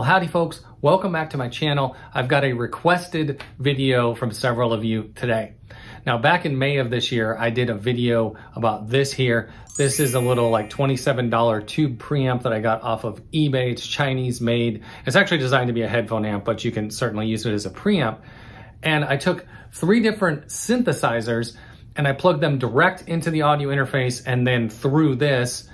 Well, howdy folks, welcome back to my channel. I've got a requested video from several of you today. Now, back in May of this year, I did a video about this here. This is a little like $27 tube preamp that I got off of eBay. It's Chinese made. It's actually designed to be a headphone amp, but you can certainly use it as a preamp. And I took three different synthesizers and I plugged them direct into the audio interface and then through this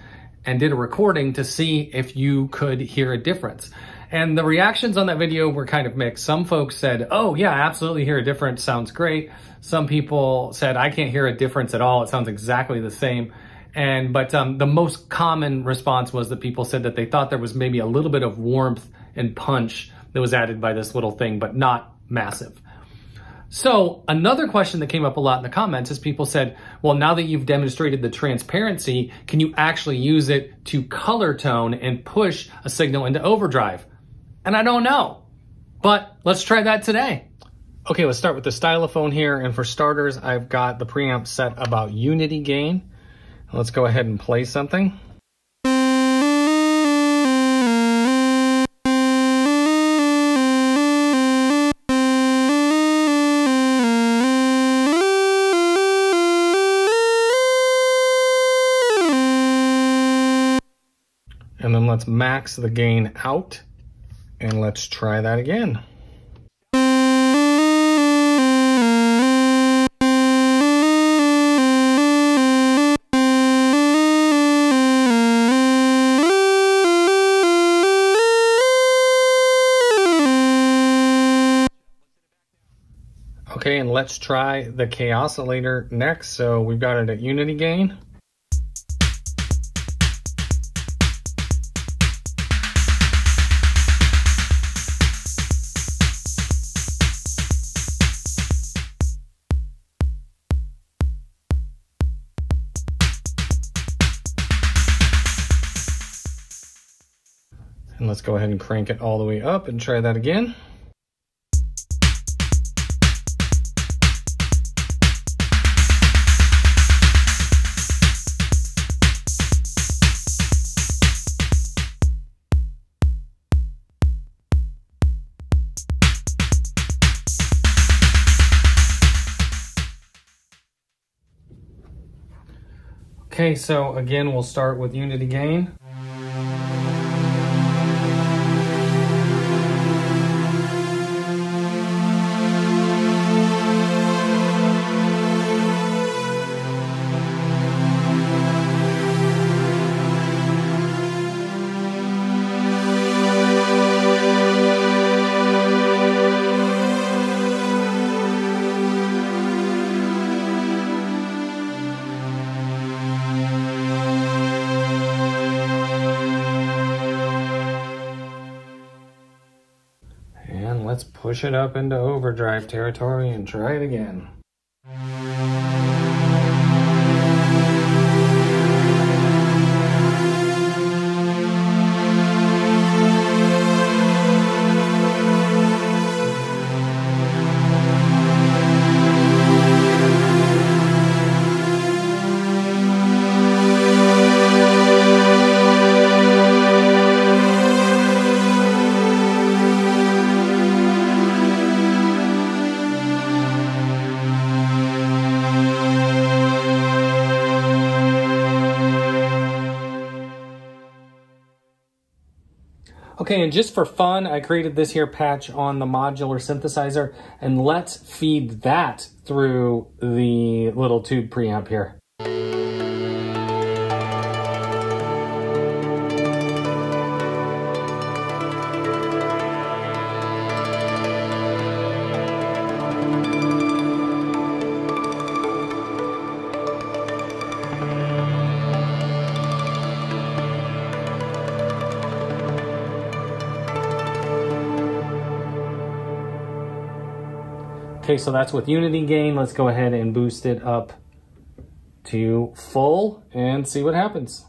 and did a recording to see if you could hear a difference. And the reactions on that video were kind of mixed. Some folks said, oh yeah, absolutely hear a difference, sounds great. Some people said, I can't hear a difference at all, it sounds exactly the same. And, but um, the most common response was that people said that they thought there was maybe a little bit of warmth and punch that was added by this little thing, but not massive. So another question that came up a lot in the comments is people said, well, now that you've demonstrated the transparency, can you actually use it to color tone and push a signal into overdrive? And I don't know, but let's try that today. Okay, let's start with the stylophone here. And for starters, I've got the preamp set about unity gain. Let's go ahead and play something. And then let's max the gain out. And let's try that again. Okay, and let's try the Kaossilator next. So we've got it at unity gain. And let's go ahead and crank it all the way up and try that again. Okay, so again, we'll start with unity gain. Let's push it up into overdrive territory and try it again. Okay, and just for fun, I created this here patch on the modular synthesizer, and let's feed that through the little tube preamp here. Okay, so that's with unity gain. Let's go ahead and boost it up to full and see what happens.